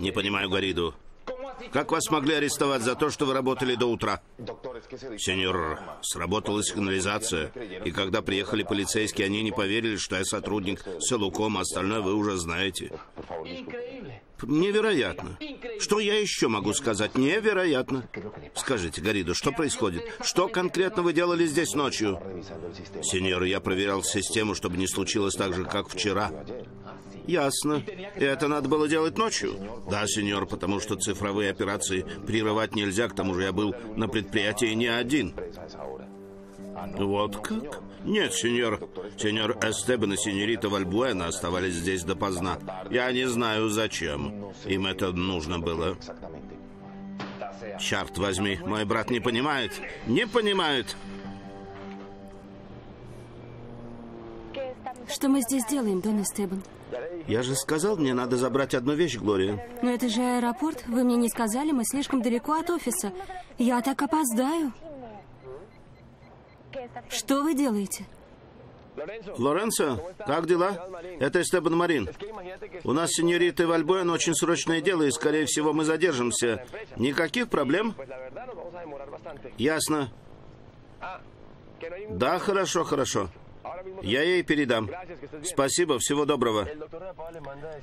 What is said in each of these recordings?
Не понимаю, Гориду. Как вас могли арестовать за то, что вы работали до утра? Сеньор, сработала сигнализация. И когда приехали полицейские, они не поверили, что я сотрудник Селуком, остальное вы уже знаете. Невероятно. Что я еще могу сказать? Невероятно. Скажите, Гаридо, что происходит? Что конкретно вы делали здесь ночью? Сеньор, я проверял систему, чтобы не случилось так же, как вчера. Ясно. И это надо было делать ночью? Да, сеньор, потому что цифровые операции прерывать нельзя, к тому же я был на предприятии не один. Вот как? Нет, сеньор. Сеньор Эстебан и сеньорита Вальбуэна оставались здесь допоздна. Я не знаю, зачем. Им это нужно было. Черт возьми, мой брат не понимает. Не понимает. Что мы здесь делаем, Дон Эстебан? Я же сказал, мне надо забрать одну вещь, Глория. Но это же аэропорт. Вы мне не сказали, мы слишком далеко от офиса. Я так опоздаю. Что вы делаете? Лоренцо, как дела? Это Эстебан Марин. У нас с сеньоритой Вальбоен очень срочное дело, и, скорее всего, мы задержимся. Никаких проблем? Ясно. Да, хорошо, хорошо. Я ей передам. Спасибо, всего доброго.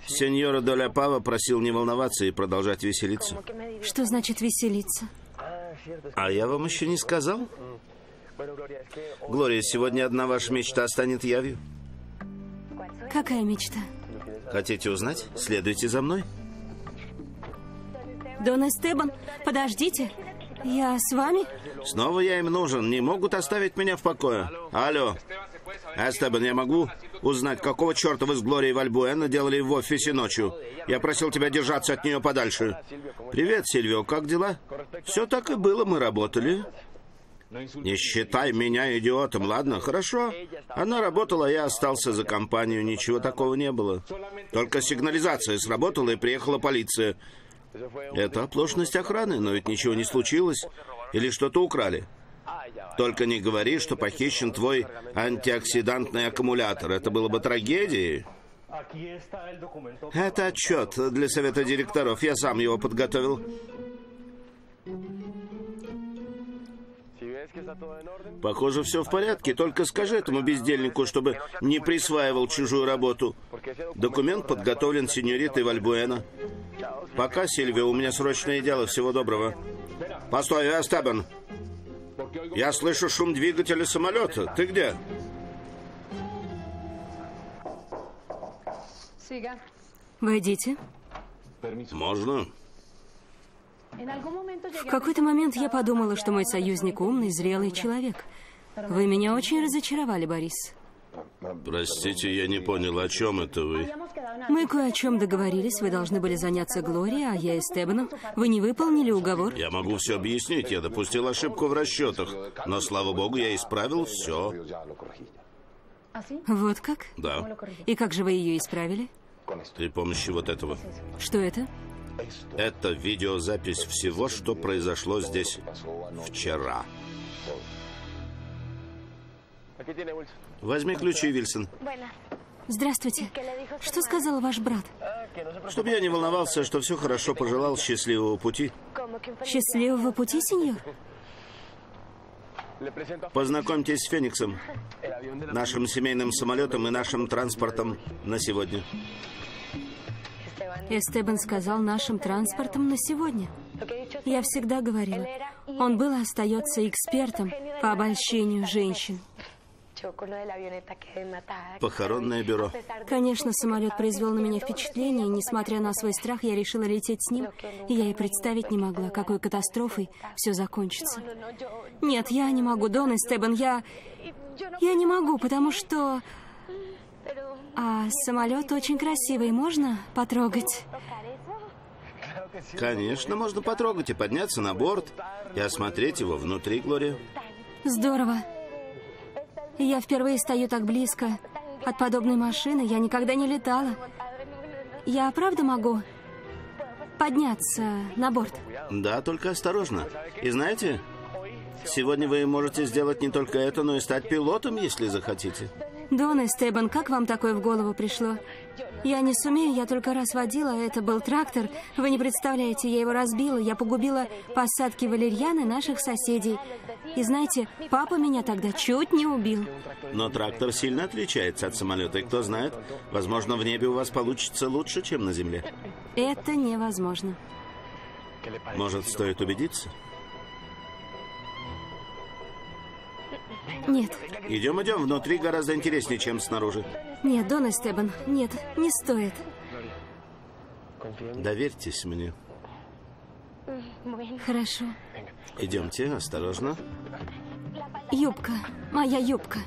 Сеньора Доля Пава просил не волноваться и продолжать веселиться. Что значит веселиться? А я вам еще не сказал? Глория, сегодня одна ваша мечта станет явью. Какая мечта? Хотите узнать? Следуйте за мной. Дон Эстебан, подождите. Я с вами? Снова я им нужен. Не могут оставить меня в покое. Алло. Эстебан, я могу узнать, какого черта вы с Глорией Вальбуэна делали в офисе ночью? Я просил тебя держаться от нее подальше. Привет, Сильвио, как дела? Все так и было, мы работали. Не считай меня идиотом, ладно? Хорошо. Она работала, я остался за компанию, ничего такого не было. Только сигнализация сработала, и приехала полиция. Это оплошность охраны, но ведь ничего не случилось. Или что-то украли. Только не говори, что похищен твой антиоксидантный аккумулятор. Это было бы трагедией. Это отчет для совета директоров. Я сам его подготовил. Похоже, все в порядке. Только скажи этому бездельнику, чтобы не присваивал чужую работу. Документ подготовлен сеньоритой Вальбуэна. Пока, Сильвия, у меня срочное дело. Всего доброго. Постой, Эстебан. Я слышу шум двигателя самолета. Ты где? Войдите. Можно? В какой-то момент я подумала, что мой союзник умный, зрелый человек. Вы меня очень разочаровали, Борис. Простите, я не понял, о чем это вы? Мы кое о чем договорились. Вы должны были заняться Глорией, а я Эстебаном. Вы не выполнили уговор? Я могу все объяснить. Я допустил ошибку в расчетах. Но, слава богу, я исправил все. Вот как? Да. И как же вы ее исправили? При помощи вот этого. Что это? Это видеозапись всего, что произошло здесь вчера. Возьми ключи, Вильсон. Здравствуйте. Что сказал ваш брат? Чтобы я не волновался, что все хорошо, пожелал счастливого пути. Счастливого пути, сеньор? Познакомьтесь с Фениксом, нашим семейным самолетом и нашим транспортом на сегодня. Эстебан сказал нашим транспортом на сегодня. Я всегда говорила, он был и остается экспертом по обольщению женщин. Похоронное бюро. Конечно, самолет произвел на меня впечатление, и, несмотря на свой страх, я решила лететь с ним, и я и представить не могла, какой катастрофой все закончится. Нет, я не могу, Дон Эстебан, я... Я не могу, потому что... А самолет очень красивый, можно потрогать? Конечно, можно потрогать и подняться на борт, и осмотреть его внутри, Глория. Здорово. Я впервые стою так близко от подобной машины. Я никогда не летала. Я правда могу подняться на борт? Да, только осторожно. И знаете, сегодня вы можете сделать не только это, но и стать пилотом, если захотите. Дон Эстебан, как вам такое в голову пришло? Я не сумею, я только раз водила, это был трактор. Вы не представляете, я его разбила, я погубила посадки валерьяны наших соседей. И знаете, папа меня тогда чуть не убил. Но трактор сильно отличается от самолета, и кто знает, возможно, в небе у вас получится лучше, чем на земле. Это невозможно. Может, стоит убедиться? Нет, Идем, идем, внутри гораздо интереснее, чем снаружи. нет, Дон Эстебан, нет, не стоит. Доверьтесь мне. Хорошо. Идемте, осторожно. Юбка, моя юбка.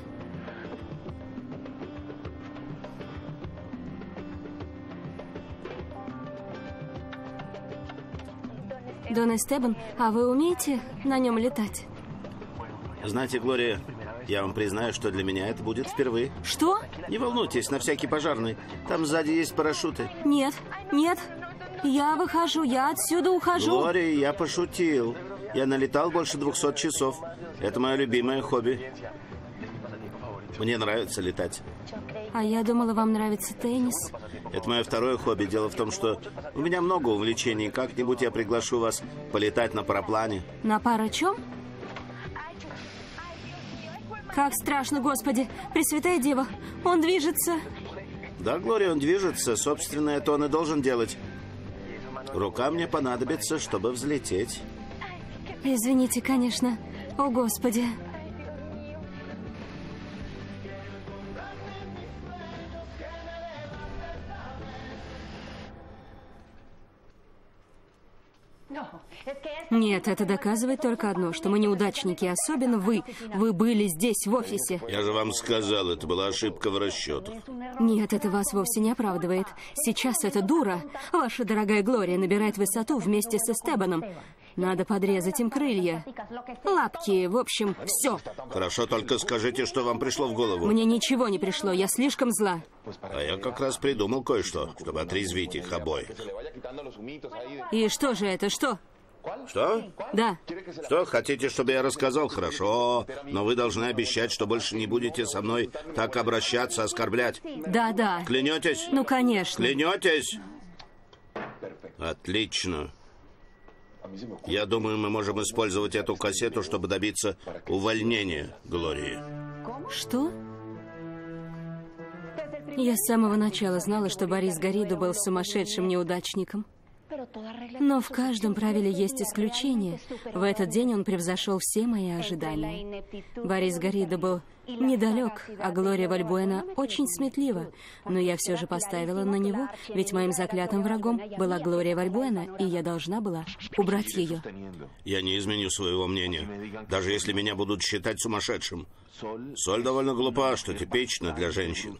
Дон Эстебан, а вы умеете на нем летать? Знаете, Глория, я вам признаю, что для меня это будет впервые. Что? Не волнуйтесь, на всякий пожарный. Там сзади есть парашюты. Нет, нет. Я выхожу, я отсюда ухожу. Глория, я пошутил. Я налетал больше 200 часов. Это мое любимое хобби. Мне нравится летать. А я думала, вам нравится теннис. Это мое второе хобби. Дело в том, что у меня много увлечений. Как-нибудь я приглашу вас полетать на параплане. На пара чем? Как страшно, Господи! Пресвятая Дева, он движется. Да, Глория, он движется. Собственно, это он и должен делать. Рука мне понадобится, чтобы взлететь. Извините, конечно. О, Господи. Нет, это доказывает только одно, что мы неудачники, особенно вы. Вы были здесь, в офисе. Я же вам сказал, это была ошибка в расчетах. Нет, это вас вовсе не оправдывает. Сейчас эта дура, ваша дорогая Глория, набирает высоту вместе со Стебаном. Надо подрезать им крылья. Лапки, в общем, все. Хорошо, только скажите, что вам пришло в голову. Мне ничего не пришло, я слишком зла. А я как раз придумал кое-что, чтобы отрезвить их обоих. И что же это, что? Что? Да, Что, хотите, чтобы я рассказал? Хорошо, но вы должны обещать, что больше не будете со мной так обращаться, оскорблять. да, да. Клянетесь? Ну, конечно. Клянетесь? Отлично. Я думаю, мы можем использовать эту кассету, чтобы добиться увольнения Глории. Что? Я с самого начала знала, что Борис Гариду был сумасшедшим неудачником. Но в каждом правиле есть исключение. В этот день он превзошел все мои ожидания. Борис Гарида был недалек, а Глория Вальбуэна очень сметлива. Но я все же поставила на него, ведь моим заклятым врагом была Глория Вальбуэна, и я должна была убрать ее. Я не изменю своего мнения, даже если меня будут считать сумасшедшим. Соль довольно глупа, что типично для женщин.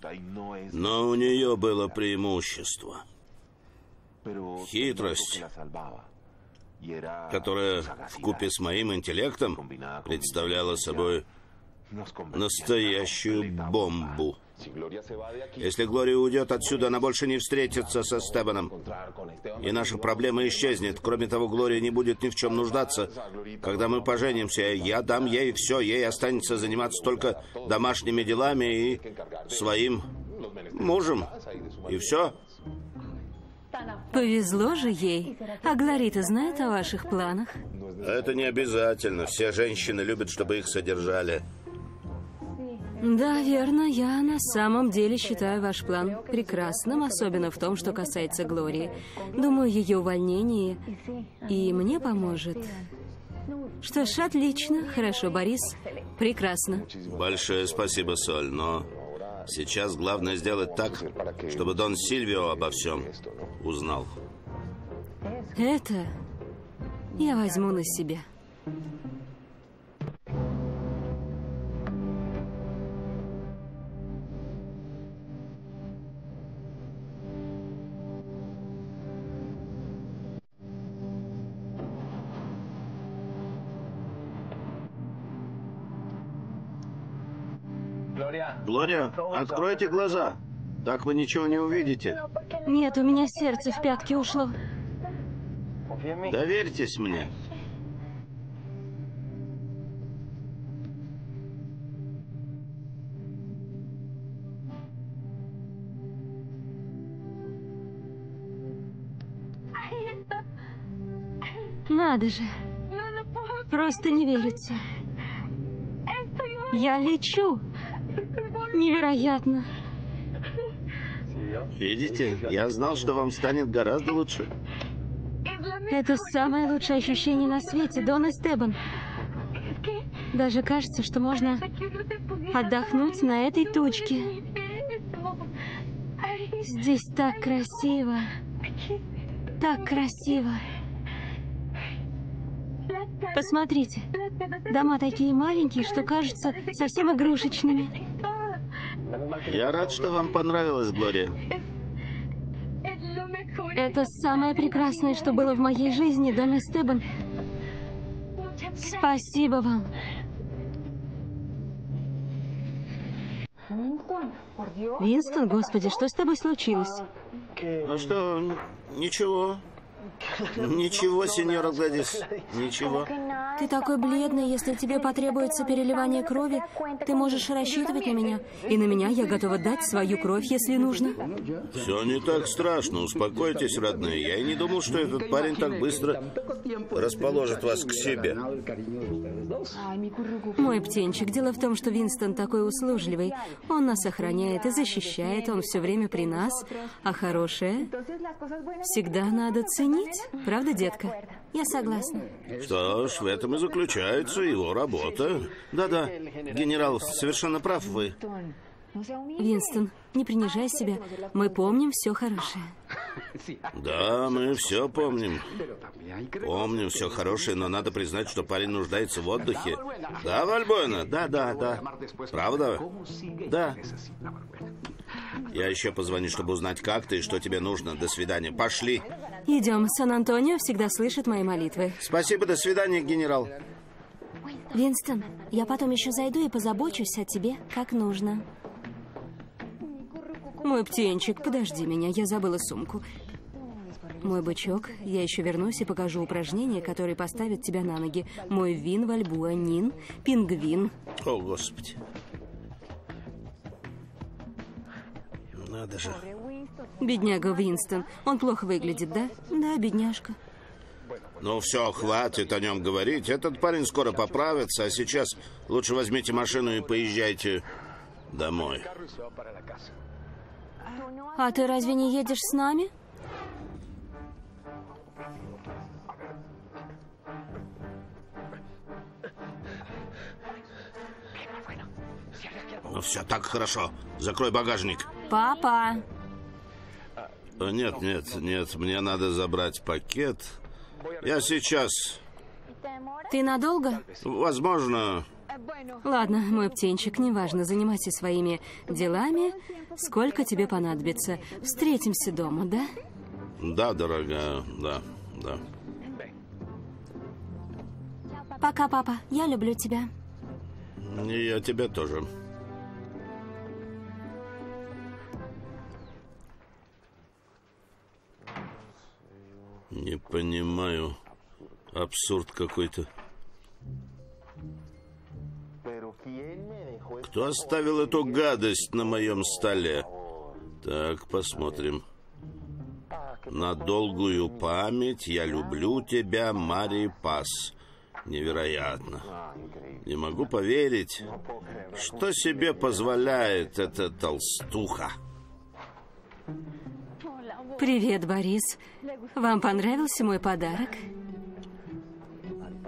Но у нее было преимущество. Хитрость, которая в купе с моим интеллектом представляла собой настоящую бомбу. Если Глория уйдет отсюда, она больше не встретится со Стебаном. И наша проблема исчезнет. Кроме того, Глория не будет ни в чем нуждаться. Когда мы поженимся, я дам ей все. Ей останется заниматься только домашними делами и своим мужем. И все. Повезло же ей. А Глорита знает о ваших планах? Это не обязательно. Все женщины любят, чтобы их содержали. Да, верно. Я на самом деле считаю ваш план прекрасным, особенно в том, что касается Глории. Думаю, ее увольнение и мне поможет. Что ж, отлично. Хорошо, Борис. Прекрасно. Большое спасибо, Соль, но сейчас главное сделать так, чтобы Дон Сильвио обо всем узнал. Это я возьму на себя. Глория, откройте глаза. Так вы ничего не увидите. Нет, у меня сердце в пятки ушло. Доверьтесь мне. Надо же. Просто не верится. Я лечу. Невероятно. Видите, я знал, что вам станет гораздо лучше. Это самое лучшее ощущение на свете, Дон Эстебан. Даже кажется, что можно отдохнуть на этой тучке. Здесь так красиво. Так красиво. Посмотрите. Дома такие маленькие, что кажутся совсем игрушечными. Я рад, что вам понравилось, Глория. Это самое прекрасное, что было в моей жизни, Дон Эстебан. Спасибо вам. Винстон, господи, что с тобой случилось? А что, ничего. Ничего, сеньора Гладис, ничего. Ты такой бледный, если тебе потребуется переливание крови, ты можешь рассчитывать на меня. И на меня я готова дать свою кровь, если нужно. Все не так страшно, успокойтесь, родные. Я и не думал, что этот парень так быстро расположит вас к себе. Мой птенчик, дело в том, что Винстон такой услужливый. Он нас охраняет и защищает, он все время при нас. А хорошее всегда надо ценить. Правда, детка? Я согласна. Что ж, в этом и заключается его работа. Да-да, генерал, совершенно прав вы. Винстон, не принижай себя. Мы помним все хорошее. Да, мы все помним. Помним все хорошее, но надо признать, что парень нуждается в отдыхе. Да, Вальбойна? Да, да, да. Правда? Да. Я еще позвоню, чтобы узнать, как ты и что тебе нужно. До свидания. Пошли. Идем. Сан-Антонио всегда слышит мои молитвы. Спасибо, до свидания, генерал. Винстон, я потом еще зайду и позабочусь о тебе, как нужно. Мой птенчик, подожди меня, я забыла сумку. Мой бычок, я еще вернусь и покажу упражнения, которые поставят тебя на ноги. Мой вин, вальбуа, нин, пингвин. О, Господи. Надо же. Бедняга Винстон. Он плохо выглядит, да? Да, бедняжка. Ну все, хватит о нем говорить. Этот парень скоро поправится, а сейчас лучше возьмите машину и поезжайте домой. А ты разве не едешь с нами? Ну все, так хорошо. Закрой багажник. Папа! Нет, нет, нет, мне надо забрать пакет. Я сейчас, Ты надолго? возможно, Ладно, мой птенчик, неважно, занимайся своими делами. Сколько тебе понадобится? Встретимся дома, да? да, дорогая, да, да. Пока, папа. Я люблю тебя. И я тебя тоже. Не понимаю. Абсурд какой-то. Кто оставил эту гадость на моем столе? Так, посмотрим. На долгую память я люблю тебя, Мари Пас. Невероятно. Не могу поверить, что себе позволяет эта толстуха. Привет, Борис. Вам понравился мой подарок?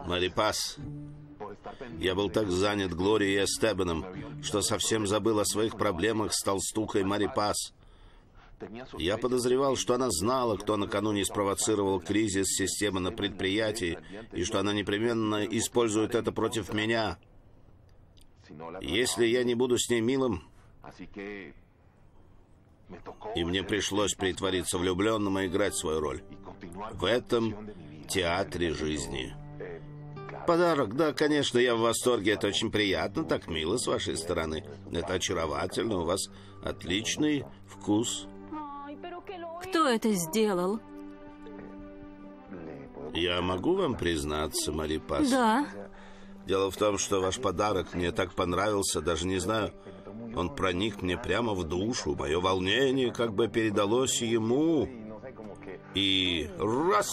Марипас, я был так занят Глорией и Эстебаном, что совсем забыл о своих проблемах с толстухой Марипас. Я подозревал, что она знала, кто накануне спровоцировал кризис системы на предприятии, и что она непременно использует это против меня. Если я не буду с ней милым, и мне пришлось притвориться влюбленным и играть свою роль в этом театре жизни. Подарок, да, конечно, я в восторге. Это очень приятно, так мило с вашей стороны. Это очаровательно, у вас отличный вкус. Кто это сделал? Я могу вам признаться, Мари Пас? Да. Дело в том, что ваш подарок мне так понравился, даже не знаю, он проник мне прямо в душу. Мое волнение как бы передалось ему. И раз,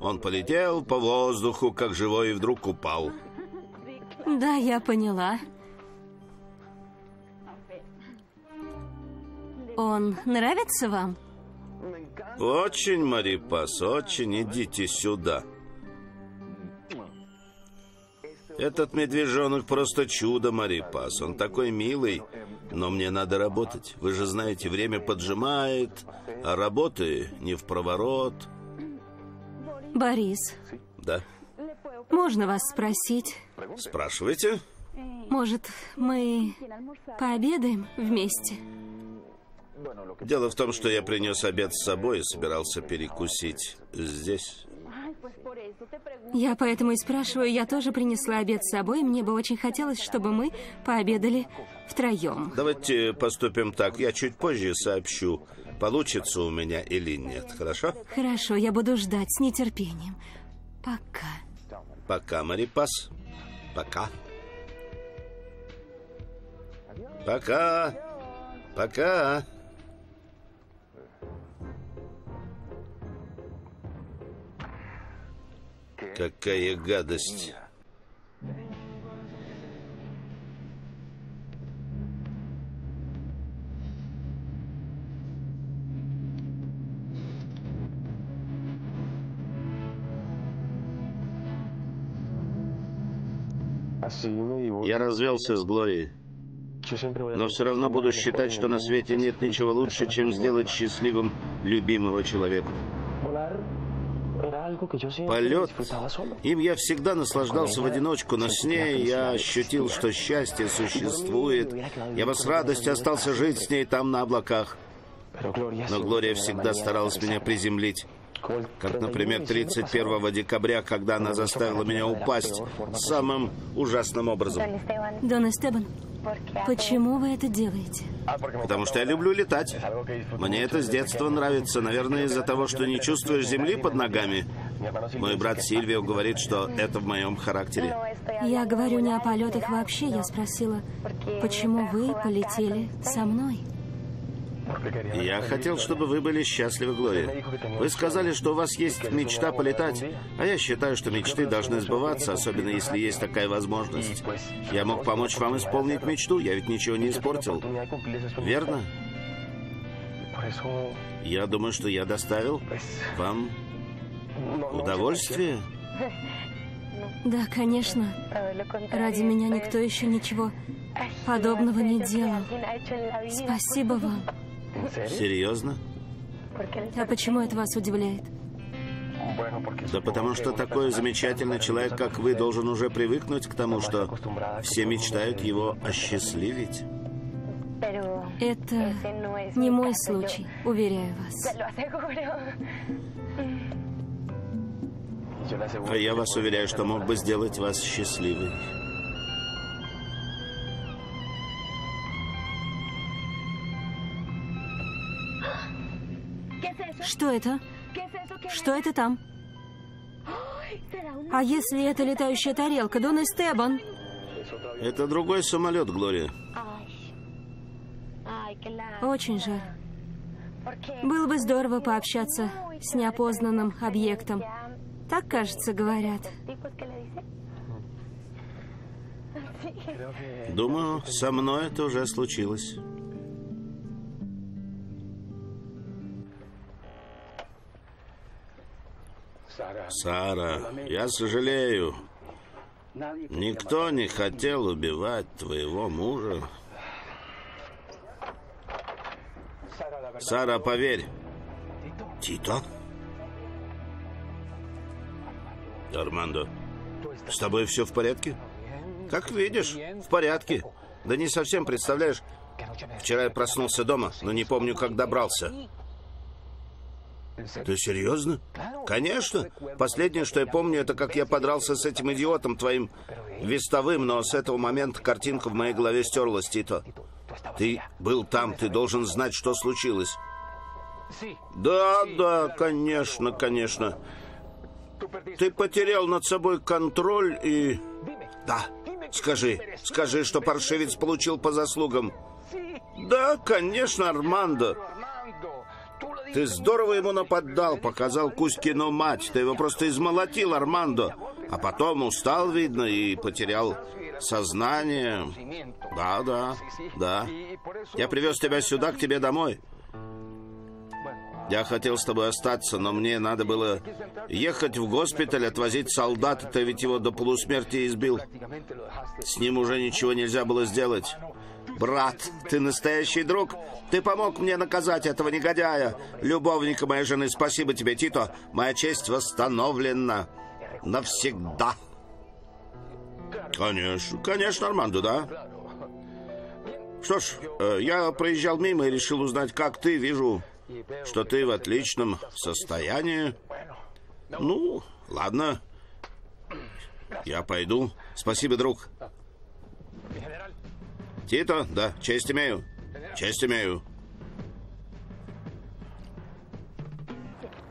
Он полетел по воздуху, как живой, и вдруг упал. Да, я поняла. Он нравится вам? Очень, Марипас, очень. Идите сюда. Этот медвежонок просто чудо, Марипас. Он такой милый. Но мне надо работать. Вы же знаете, время поджимает, а работы не в проворот. Борис, Да? можно вас спросить? Спрашивайте. Может, мы пообедаем вместе? Дело в том, что я принес обед с собой и собирался перекусить здесь. Я поэтому и спрашиваю, я тоже принесла обед с собой, и мне бы очень хотелось, чтобы мы пообедали втроем. Давайте поступим так. Я чуть позже сообщу, получится у меня или нет. Хорошо? Хорошо, я буду ждать с нетерпением. Пока. Пока, Марипас. Пока. Пока. Пока. Какая гадость. Я развелся с Глорией, но все равно буду считать, что на свете нет ничего лучше, чем сделать счастливым любимого человека. Полет. Им я всегда наслаждался в одиночку, но с ней я ощутил, что счастье существует. Я бы с радостью остался жить с ней там на облаках. Но Глория всегда старалась меня приземлить. Как, например, 31 декабря, когда она заставила меня упасть самым ужасным образом. Дон Эстебан, почему вы это делаете? Потому что я люблю летать. Мне это с детства нравится. Наверное, из-за того, что не чувствуешь земли под ногами. Мой брат Сильвио говорит, что это в моем характере. Я говорю не о полетах вообще, я спросила, почему вы полетели со мной? Я хотел, чтобы вы были счастливы, Глория. Вы сказали, что у вас есть мечта полетать, а я считаю, что мечты должны сбываться, особенно если есть такая возможность. Я мог помочь вам исполнить мечту, я ведь ничего не испортил. Верно? Я думаю, что я доставил вам удовольствие. Да, конечно. Ради меня никто еще ничего подобного не делал. Спасибо вам. Серьезно? А почему это вас удивляет? Да потому что такой замечательный человек, как вы, должен уже привыкнуть к тому, что все мечтают его осчастливить. Это не мой случай, уверяю вас. А я вас уверяю, что мог бы сделать вас счастливой. Что это? Что это там? А если это летающая тарелка, Дон Эстебан? Это другой самолет, Глория. Очень жаль. Было бы здорово пообщаться с неопознанным объектом. Так, кажется, говорят. Думаю, со мной это уже случилось. Сара, я сожалею. Никто не хотел убивать твоего мужа. Сара, поверь. Тито? Армандо, с тобой все в порядке? Как видишь, в порядке. Да не совсем, представляешь? Вчера я проснулся дома, но не помню, как добрался. Ты серьезно? Конечно. Последнее, что я помню, это как я подрался с этим идиотом, твоим вестовым, но с этого момента картинка в моей голове стерлась, Тито. Ты был там, ты должен знать, что случилось. Да, да, конечно, конечно. Ты потерял над собой контроль и... Да, скажи, скажи, что паршивец получил по заслугам. Да, конечно, Армандо. Ты здорово ему нападал, показал Кузькину мать. Ты его просто измолотил, Армандо. А потом устал, видно, и потерял сознание. Да, да, да. Я привез тебя сюда, к тебе домой. Я хотел с тобой остаться, но мне надо было ехать в госпиталь, отвозить солдата. Ты ведь его до полусмерти избил. С ним уже ничего нельзя было сделать. Брат, ты настоящий друг. Ты помог мне наказать этого негодяя, любовника моей жены. Спасибо тебе, Тито. Моя честь восстановлена навсегда. Конечно, конечно, Армандо, да. Что ж, э, я проезжал мимо и решил узнать, как ты. Вижу, что ты в отличном состоянии. Ну, ладно. Я пойду. Спасибо, друг. Тито, да, честь имею. Честь имею.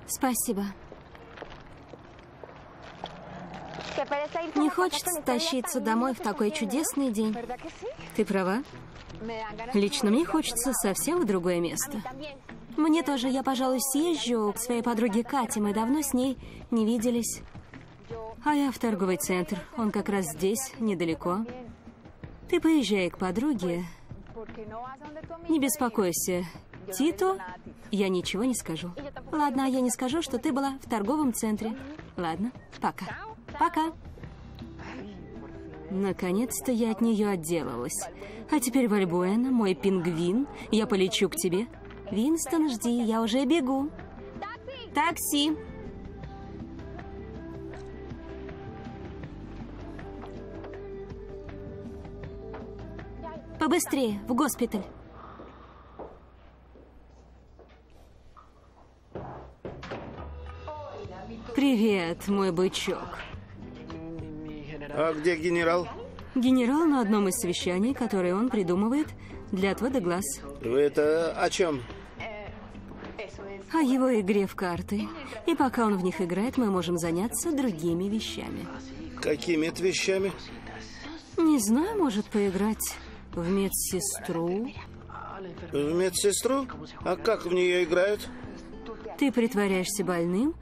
Спасибо. Не хочется тащиться домой в такой чудесный день. Ты права. Лично мне хочется совсем в другое место. Мне тоже. Я, пожалуй, съезжу к своей подруге Кате. Мы давно с ней не виделись. А я в торговый центр. Он как раз здесь, недалеко. Ты поезжай к подруге. Не беспокойся. Тито, я ничего не скажу. Ладно, я не скажу, что ты была в торговом центре. Ладно, пока. Пока. Наконец-то я от нее отделалась. А теперь, Вальбуэна, мой пингвин, я полечу к тебе. Винстон, жди, я уже бегу. Такси. Побыстрее, в госпиталь. Привет, мой бычок. А где генерал? Генерал на одном из совещаний, которое он придумывает для отвода глаз. Вы это о чем? О его игре в карты. И пока он в них играет, мы можем заняться другими вещами. Какими это вещами? Не знаю, может поиграть в медсестру. В медсестру? А как в нее играют? Ты притворяешься больным,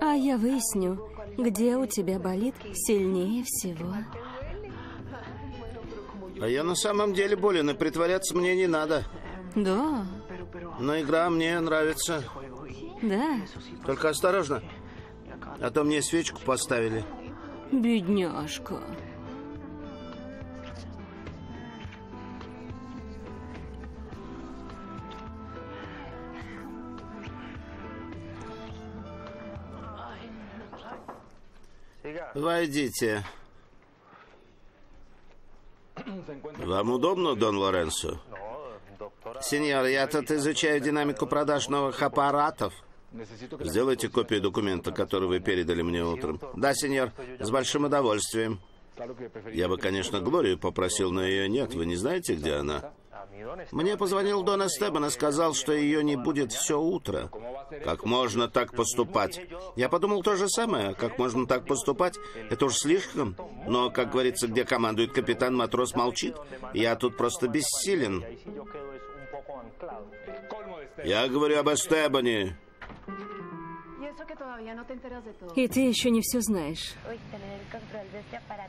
а я выясню, где у тебя болит сильнее всего. А я на самом деле болен, и притворяться мне не надо. Да, Но игра мне нравится. да, Только осторожно, а то мне свечку поставили. бедняжка. Войдите. Вам удобно, Дон Лоренцо? Сеньор, я тут изучаю динамику продаж новых аппаратов. Сделайте копию документа, который вы передали мне утром. Да, сеньор, с большим удовольствием. Я бы, конечно, Глорию попросил, но ее нет. Вы не знаете, где она? Мне позвонил Дон Эстебан и сказал, что ее не будет все утро. Как можно так поступать? Я подумал то же самое. Как можно так поступать? Это уж слишком. Но, как говорится, где командует капитан, матрос молчит. Я тут просто бессилен. Я говорю об Эстебане. И ты еще не все знаешь.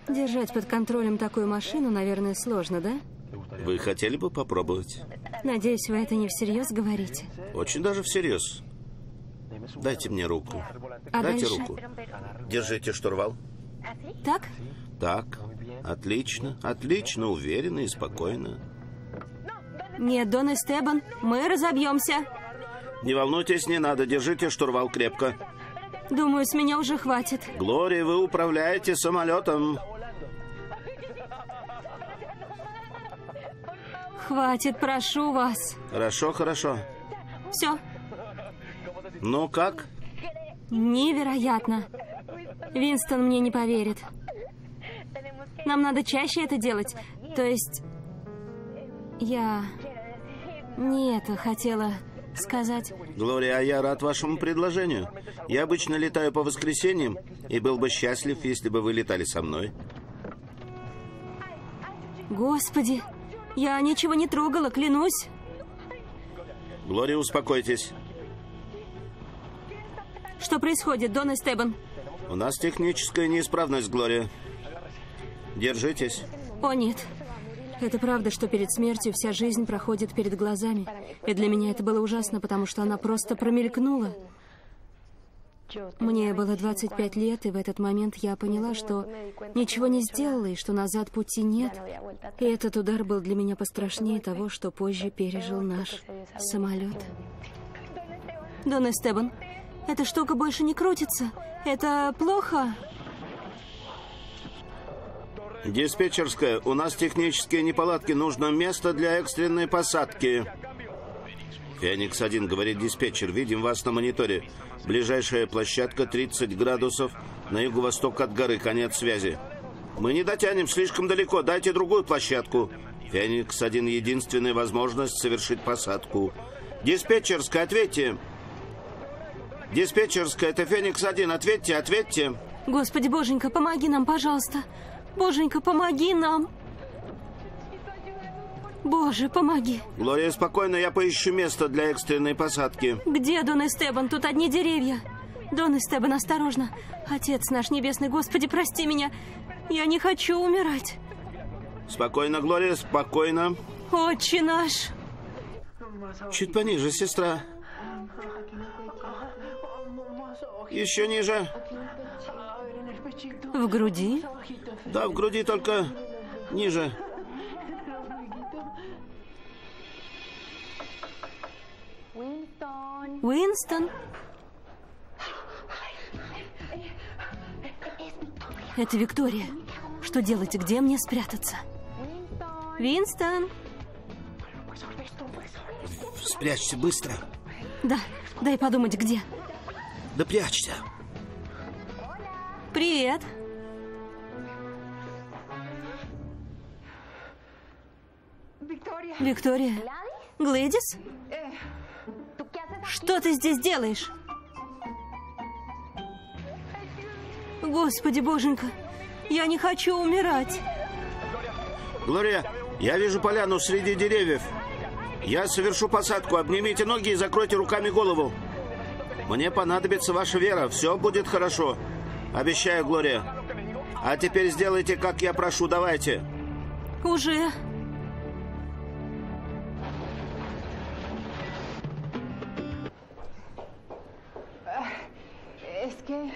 Держать под контролем такую машину, наверное, сложно, да? Вы хотели бы попробовать? Надеюсь, вы это не всерьез говорите. Очень даже всерьез. Дайте мне руку. А Дайте дальше? руку. Держите штурвал. Так? Так. Отлично, отлично, уверенно и спокойно. Нет, Дон Эстебан, мы разобьемся. Не волнуйтесь, не надо, держите штурвал крепко. Думаю, с меня уже хватит. Глория, вы управляете самолетом. Хватит, прошу вас. Хорошо, хорошо. Все, Ну как? невероятно. Винстон мне не поверит. Нам надо чаще это делать. То есть... Я... Не это хотела сказать. Глория, а я рад вашему предложению. Я обычно летаю по воскресеньям и был бы счастлив, если бы вы летали со мной. Господи, я ничего не трогала, клянусь. Глория, успокойтесь. Что происходит, Дон Эстебан? У нас техническая неисправность, Глория. Держитесь. О, нет. Это правда, что перед смертью вся жизнь проходит перед глазами. И для меня это было ужасно, потому что она просто промелькнула. Мне было 25 лет, и в этот момент я поняла, что ничего не сделала, и что назад пути нет. И этот удар был для меня пострашнее того, что позже пережил наш самолет. Дон Эстебан, эта штука больше не крутится. Это плохо? Диспетчерская, у нас технические неполадки. Нужно место для экстренной посадки. Феникс-1, говорит диспетчер. Видим вас на мониторе. Ближайшая площадка 30 градусов на юго-восток от горы. Конец связи. Мы не дотянем слишком далеко. Дайте другую площадку. Феникс-1, единственная возможность совершить посадку. Диспетчерская, ответьте. Диспетчерская, это Феникс-1. Ответьте, ответьте. Господи, боженька, помоги нам, пожалуйста. Боженька, помоги нам. Боже, помоги. Глория, спокойно, я поищу место для экстренной посадки. Где Дон Эстебан? Тут одни деревья. Дон Эстебан, осторожно. Отец наш небесный, Господи, прости меня. Я не хочу умирать. Спокойно, Глория, спокойно. Отче наш. Чуть пониже, сестра. Еще ниже. В груди? Да, в груди, только ниже. Уинстон? Это Виктория. Что делать? Где мне спрятаться? Винстон? Спрячься быстро. Да, дай подумать, где. Да прячься. Привет. Виктория? Глэдис? Что ты здесь делаешь? Господи, боженька, я не хочу умирать. Глория, я вижу поляну среди деревьев. Я совершу посадку. Обнимите ноги и закройте руками голову. Мне понадобится ваша вера. Все будет хорошо. Обещаю, Глория. А теперь сделайте, как я прошу. Давайте. Уже.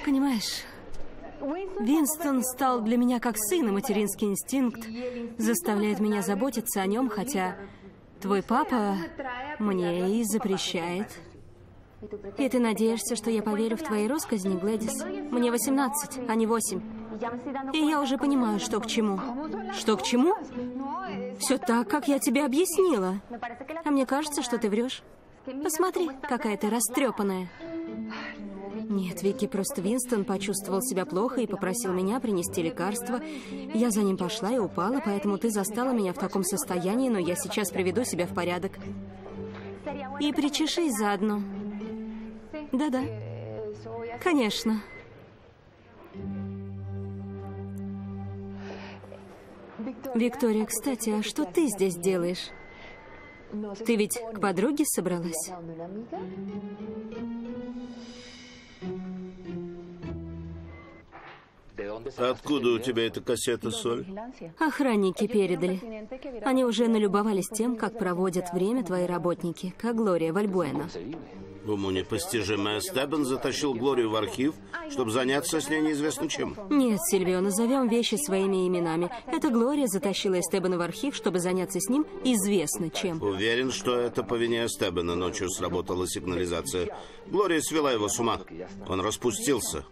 Понимаешь, Винстон стал для меня как сын, и материнский инстинкт заставляет меня заботиться о нем, хотя твой папа мне и запрещает. И ты надеешься, что я поверю в твои росказни, Глэдис? Мне 18, а не 8. И я уже понимаю, что к чему. Что к чему? Все так, как я тебе объяснила. А мне кажется, что ты врешь. Посмотри, какая ты растрепанная. Нет, Вики, просто Винстон почувствовал себя плохо и попросил меня принести лекарство. Я за ним пошла и упала, поэтому ты застала меня в таком состоянии, но я сейчас приведу себя в порядок. И причешись заодно. Да-да. Конечно. Виктория, кстати, а что ты здесь делаешь? Ты ведь к подруге собралась? Откуда у тебя эта кассета, Соль? Охранники передали. Они уже налюбовались тем, как проводят время твои работники, как Глория Вальбуэна. Уму непостижимое. Стебан затащил Глорию в архив, чтобы заняться с ней неизвестно чем. Нет, Сильвио, назовем вещи своими именами. Это Глория затащила Эстебана в архив, чтобы заняться с ним известно чем. Уверен, что это по вине Эстебана ночью сработала сигнализация. Глория свела его с ума. Он распустился.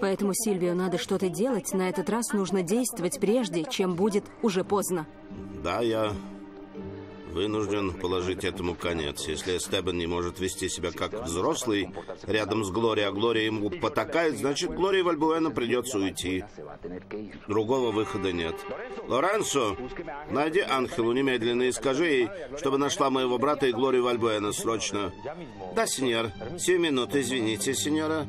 Поэтому, Сильвио, надо что-то делать. На этот раз нужно действовать прежде, чем будет уже поздно. Да, я вынужден положить этому конец. Если Эстебан не может вести себя как взрослый рядом с Глорией, а Глория ему потакает, значит, Глории Вальбуэна придется уйти. Другого выхода нет. Лоренцо, найди Анхелу немедленно и скажи ей, чтобы нашла моего брата и Глорию Вальбуэна срочно. Да, сеньор. Семь минут, извините, сеньора.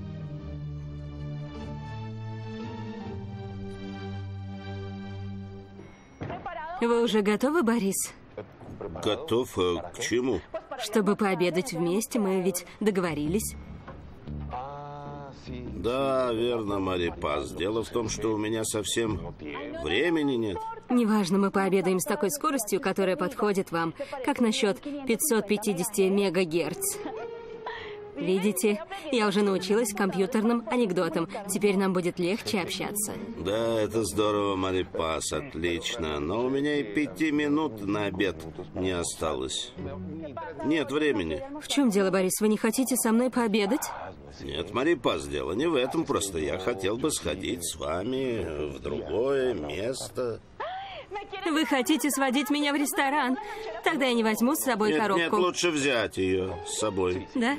Вы уже готовы, Борис? Готов э, к чему? Чтобы пообедать вместе, мы ведь договорились. Да, верно, Мари Пас. Дело в том, что у меня совсем времени нет. Неважно, мы пообедаем с такой скоростью, которая подходит вам. Как насчет 550 мегагерц? Видите, я уже научилась компьютерным анекдотам. Теперь нам будет легче общаться. Да, это здорово, Марипас, отлично. Но у меня и пяти минут на обед не осталось. Нет времени. В чем дело, Борис? Вы не хотите со мной пообедать? Нет, Марипас, дело не в этом. Просто я хотел бы сходить с вами в другое место. Вы хотите сводить меня в ресторан? Тогда я не возьму с собой нет, коробку. Нет, лучше взять ее с собой. Да?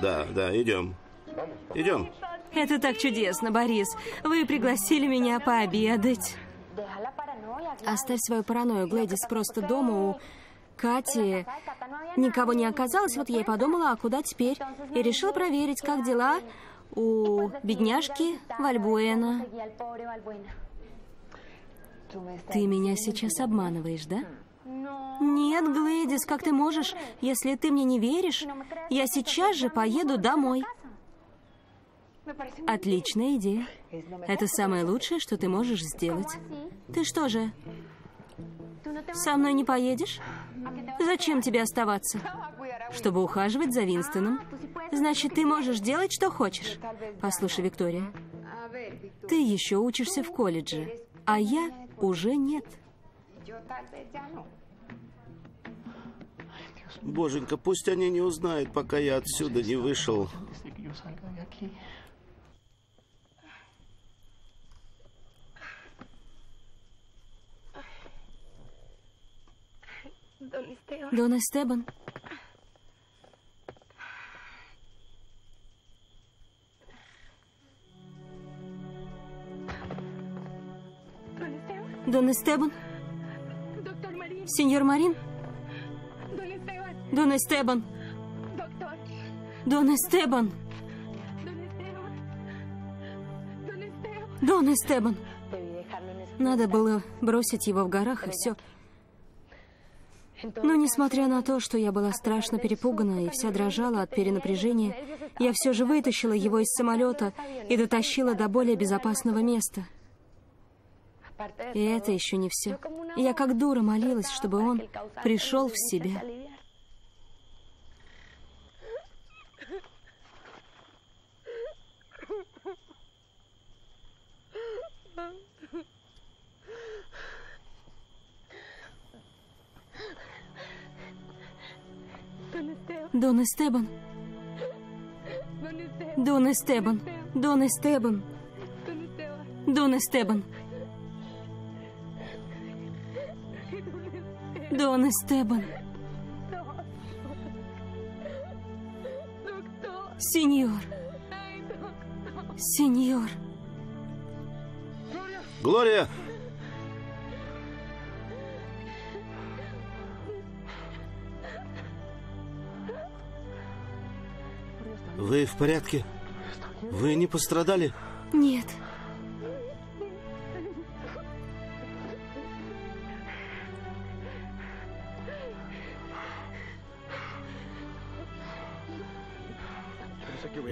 Да, да, идем. Идем. Это так чудесно, Борис. Вы пригласили меня пообедать. Оставь свою паранойю, Глэдис, просто дома у Кати никого не оказалось. Вот я и подумала, а куда теперь? И решила проверить, как дела у бедняжки Вальбуэна. Ты меня сейчас обманываешь, да? Нет, Глэдис, как ты можешь? Если ты мне не веришь, я сейчас же поеду домой. Отличная идея. Это самое лучшее, что ты можешь сделать. Ты что же, со мной не поедешь? Зачем тебе оставаться? Чтобы ухаживать за Винстоном. Значит, ты можешь делать, что хочешь. Послушай, Виктория, ты еще учишься в колледже, а я уже нет. Боженька, пусть они не узнают, пока я отсюда не вышел. Дон Эстебан. Дон Эстебан. Сеньор Марин. Дон Эстебан. Дон Эстебан. Дон Эстебан. Надо было бросить его в горах, и все. Но несмотря на то, что я была страшно перепугана и вся дрожала от перенапряжения, я все же вытащила его из самолета и дотащила до более безопасного места. И это еще не все. Я как дура молилась, чтобы он пришел в себя. Дон Эстебан. Дон Эстебан. Дон Эстебан. Дон Эстебан. Дон Эстебан. Сеньор. Сеньор. Глория! В порядке? Вы не пострадали? Нет.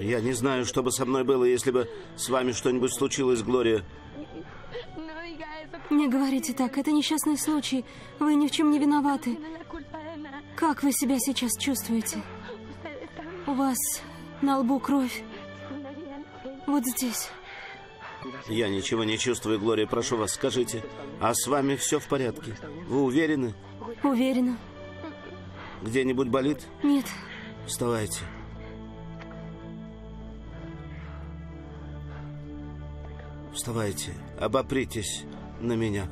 Я не знаю, что бы со мной было, если бы с вами что-нибудь случилось, Глория. Не говорите так, это несчастный случай. Вы ни в чем не виноваты. Как вы себя сейчас чувствуете? У вас на лбу кровь. Вот здесь. Я ничего не чувствую, Глория, прошу вас, скажите. А с вами все в порядке? Вы уверены? Уверена. Где-нибудь болит? Нет. Вставайте. Вставайте, обопритесь на меня.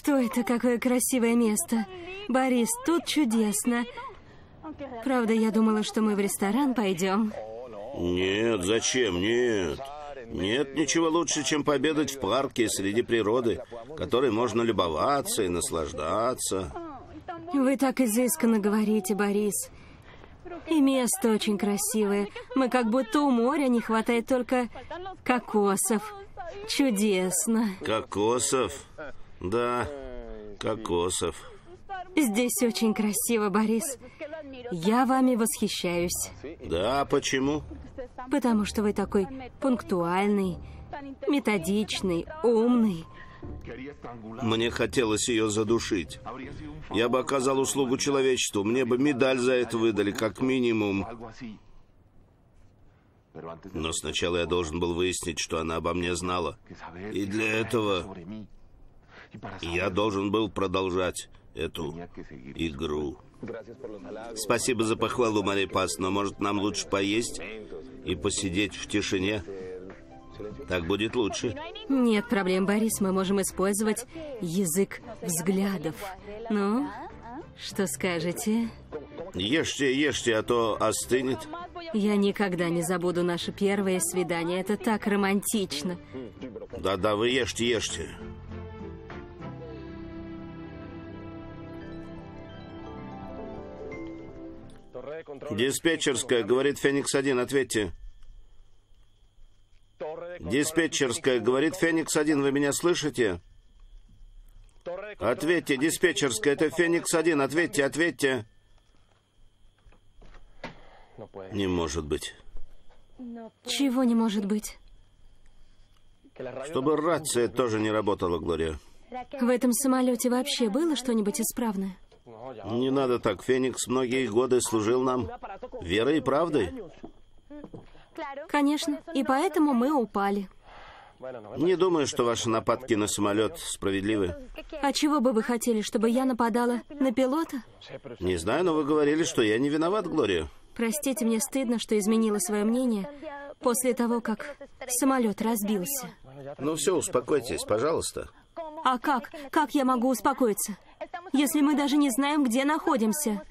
Что это, какое красивое место. Борис, тут чудесно. Правда, я думала, что мы в ресторан пойдем. Нет, зачем? Нет. Нет ничего лучше, чем пообедать в парке среди природы, которой можно любоваться и наслаждаться. Вы так изысканно говорите, Борис. И место очень красивое. Мы как будто у моря, не хватает только кокосов. Чудесно. Кокосов? Да, кокосов. Здесь очень красиво, Борис. Я вами восхищаюсь, Да, почему? потому что вы такой пунктуальный, методичный, умный. Мне хотелось ее задушить. Я бы оказал услугу человечеству. Мне бы медаль за это выдали, как минимум. Но сначала я должен был выяснить, что она обо мне знала. И для этого я должен был продолжать эту игру. Спасибо за похвалу, Марипас, но может нам лучше поесть и посидеть в тишине? Так будет лучше. Нет проблем, Борис, мы можем использовать язык взглядов. Ну, что скажете? Ешьте, ешьте, а то остынет. Я никогда не забуду наше первое свидание. Это так романтично. Да-да, вы ешьте, ешьте. Диспетчерская, говорит Феникс-1, ответьте. Диспетчерская, говорит Феникс-1, вы меня слышите? Ответьте, диспетчерская, это Феникс-1, ответьте, ответьте. Не может быть. Чего не может быть? Чтобы рация тоже не работала, Глория. В этом самолете вообще было что-нибудь исправное? Не надо так. Феникс многие годы служил нам верой и правдой. Конечно, и поэтому мы упали. Не думаю, что ваши нападки на самолет справедливы. А чего бы вы хотели, чтобы я нападала на пилота? Не знаю, но вы говорили, что я не виноват, Глория. Простите, мне стыдно, что изменила свое мнение после того, как самолет разбился. Ну все, успокойтесь, пожалуйста. А как? Как я могу успокоиться? Если мы даже не знаем, где находимся.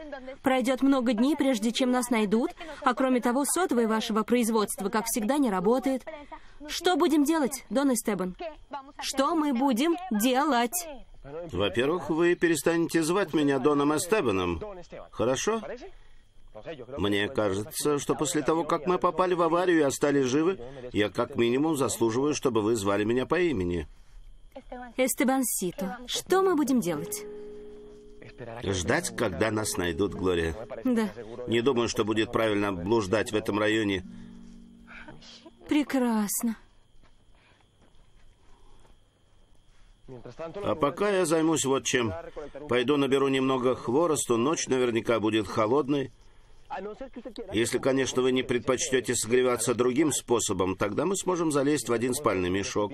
Пройдет много дней, прежде чем нас найдут, а кроме того, сотовое вашего производства, как всегда, не работает. Что будем делать, Дон Эстебан? Что мы будем делать? Во-первых, вы перестанете звать меня Доном Эстебаном. Хорошо? Мне кажется, что после того, как мы попали в аварию и остались живы, я как минимум заслуживаю, чтобы вы звали меня по имени. Эстебан Сито, что мы будем делать? Ждать, когда нас найдут, Глория. Да, Не думаю, что будет правильно блуждать в этом районе. прекрасно. А пока я займусь вот чем. Пойду наберу немного хворосту, ночь наверняка будет холодной. Если, конечно, вы не предпочтете согреваться другим способом, тогда мы сможем залезть в один спальный мешок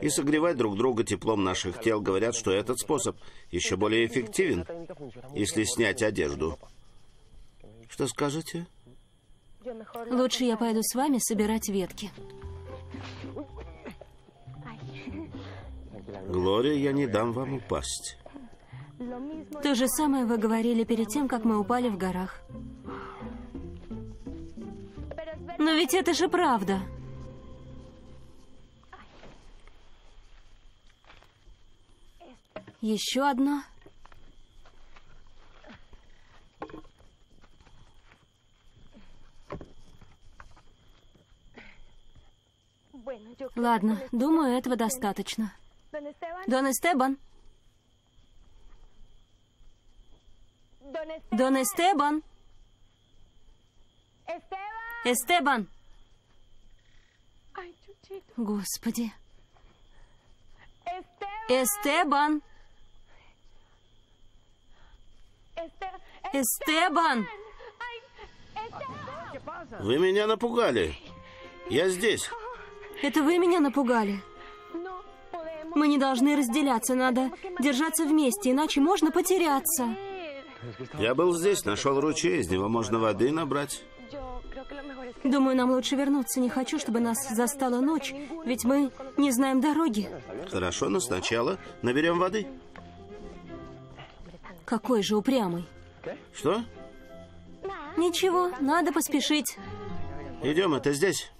и согревать друг друга теплом наших тел. Говорят, что этот способ еще более эффективен, если снять одежду. Что скажете? Лучше я пойду с вами собирать ветки. Глория, я не дам вам упасть. То же самое вы говорили перед тем, как мы упали в горах. Но ведь это же правда. Еще одно. Ладно, думаю, этого достаточно. Дон Эстебан? Дон Эстебан? Эстебан! Господи. Эстебан! Эстебан! Вы меня напугали. Я здесь. Это вы меня напугали. Мы не должны разделяться, надо держаться вместе, иначе можно потеряться. Я был здесь, нашел ручей, из него можно воды набрать. Думаю, нам лучше вернуться. Не хочу, чтобы нас застала ночь, ведь мы не знаем дороги. Хорошо, но сначала наберем воды. Какой же упрямый. Что? Ничего, надо поспешить. Идем, это здесь.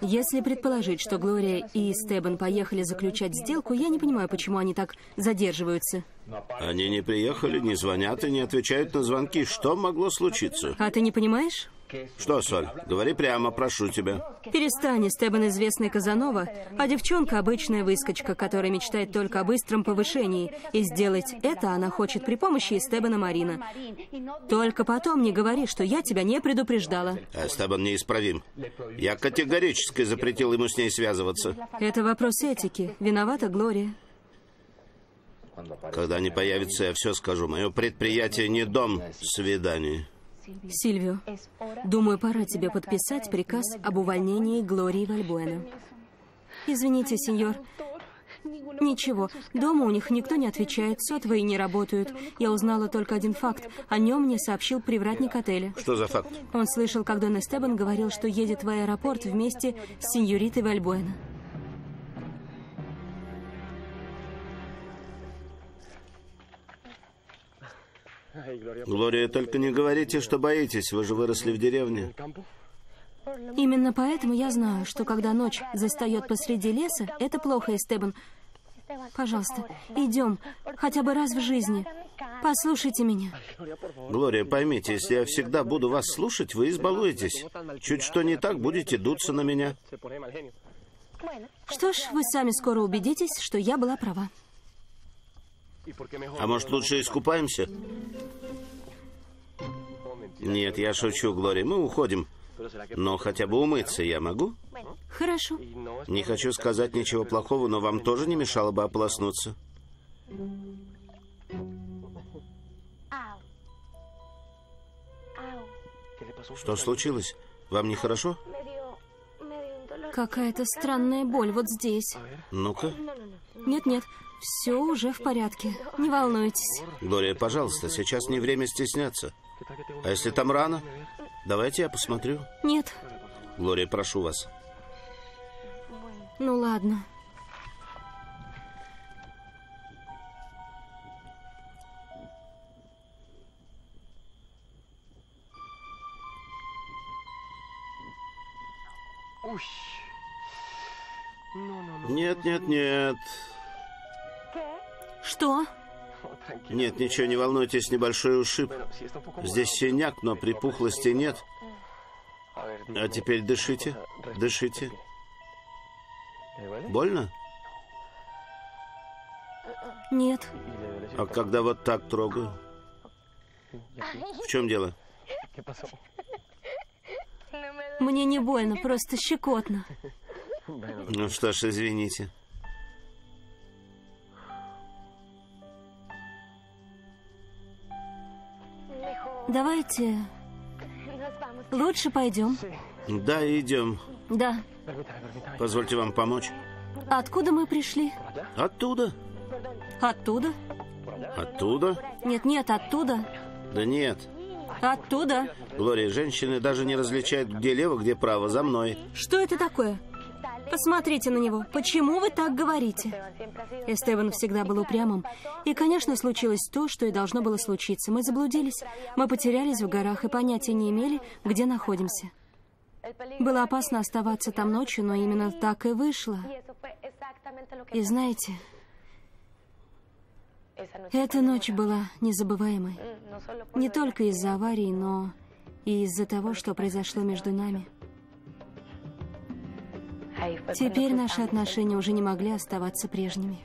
Если предположить, что Глория и Стебан поехали заключать сделку, я не понимаю, почему они так задерживаются. Они не приехали, не звонят и не отвечают на звонки. Что могло случиться? А ты не понимаешь? Что, Соль, говори прямо, прошу тебя. Перестань, Стебан известный Казанова, а девчонка обычная выскочка, которая мечтает только о быстром повышении. И сделать это она хочет при помощи Стебана Марина. Только потом не говори, что я тебя не предупреждала. Эстебан неисправим. Я категорически запретил ему с ней связываться. Это вопрос этики. Виновата Глория. Когда они появятся, я все скажу. Мое предприятие не дом свиданий. Сильвио, думаю, пора тебе подписать приказ об увольнении Глории Вальбуэна. Извините, сеньор. Ничего, дома у них никто не отвечает, сотовые не работают. Я узнала только один факт. О нем мне сообщил привратник отеля. Что за факт? Он слышал, как Дон Эстебан говорил, что едет в аэропорт вместе с сеньоритой Вальбуэна. Глория, только не говорите, что боитесь. Вы же выросли в деревне. Именно поэтому я знаю, что когда ночь застает посреди леса, это плохо, Эстебан. Пожалуйста, идем, хотя бы раз в жизни. Послушайте меня. Глория, поймите, если я всегда буду вас слушать, вы избалуетесь. Чуть что не так, будете дуться на меня. Что ж, вы сами скоро убедитесь, что я была права. А может, лучше искупаемся? Нет, я шучу, Глория, мы уходим. Но хотя бы умыться я могу? Хорошо. Не хочу сказать ничего плохого, но вам тоже не мешало бы ополоснуться. Что случилось? Вам нехорошо? Какая-то странная боль вот здесь. Ну-ка. Нет-нет, все уже в порядке. Не волнуйтесь. Глория, пожалуйста, сейчас не время стесняться. А если там рано? Давайте я посмотрю. Нет. Глория, прошу вас. Ну ладно. Нет, нет, нет. Что? Нет, ничего, не волнуйтесь, небольшой ушиб. Здесь синяк, но припухлости нет. А теперь дышите, дышите. Больно? Нет. А когда вот так трогаю? В чем дело? Мне не больно, просто щекотно. Ну что ж, извините. Давайте лучше пойдем. Да, идем. Да. Позвольте вам помочь. Откуда мы пришли? Оттуда. Оттуда? Оттуда? Нет, нет, оттуда. Да нет. Оттуда. Глория, женщины даже не различают, где лево, где право. За мной. Что это такое? Посмотрите на него. Почему вы так говорите? Эстебан всегда был упрямым. И, конечно, случилось то, что и должно было случиться. Мы заблудились. Мы потерялись в горах и понятия не имели, где находимся. Было опасно оставаться там ночью, но именно так и вышло. И знаете, эта ночь была незабываемой. Не только из-за аварии, но и из-за того, что произошло между нами. Теперь наши отношения уже не могли оставаться прежними.